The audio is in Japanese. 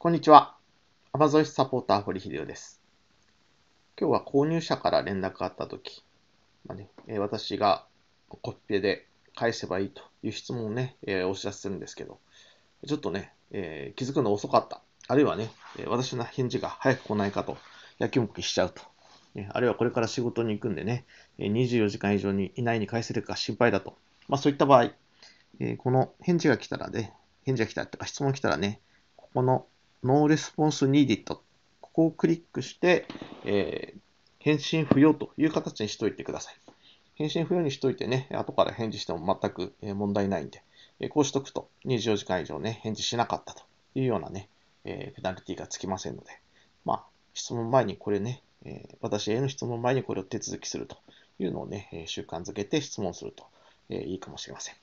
こんにちは。Amazon サポーター、堀秀夫です。今日は購入者から連絡があったとき、まあねえ私がコピペで返せばいいという質問をね、えお知らせするんですけど、ちょっとね、えー気づくの遅かった。あるいはね、私の返事が早く来ないかと、やきもきしちゃうと。あるいはこれから仕事に行くんでね、24時間以上に以内に返せるか心配だと。まあそういった場合、この返事が来たらね、返事が来たとか質問が来たらね、ここの No Response Needed ここをクリックして、えー返信不要という形にしといてください。返信不要にしといてね、後から返事しても全く問題ないんで、えこうしとくと24時間以上ね、返事しなかったというようなね、えーペナルティがつきませんので、まあ、質問前にこれね、えー私への質問前にこれを手続きするというのをね、習慣づけて質問すると、えーいいかもしれません。